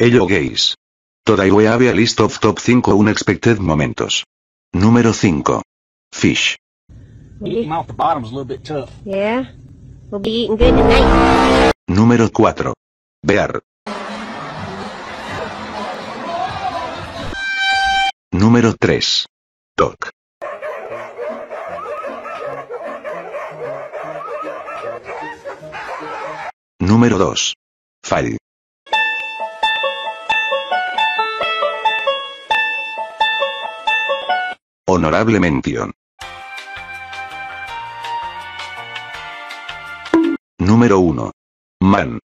Ello gays. Today we have a list of top 5 unexpected momentos. Número 5. Fish. Eating them off the bottom's a little bit tough. Yeah? We'll be eating good tonight. Número 4. Bear. Número 3. Doc. Número 2. Fall. Honorable mención. Número 1. Man.